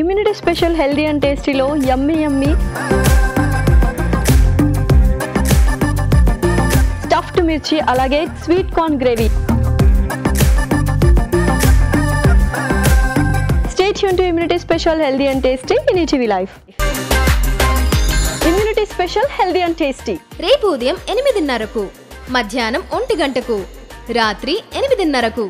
Immunity special healthy and టేస్టీలో yummy yummy. Stuffed mirchi అలాగే sweet corn gravy. Stay Yoon to immunity special healthy and tasty in ETV Life. Immunity special healthy and tasty. రేపు ఉదయం ఎనిమిదిన్నరకు మధ్యాహ్నం ఒంటి గంటకు రాత్రి ఎనిమిదిన్నరకు.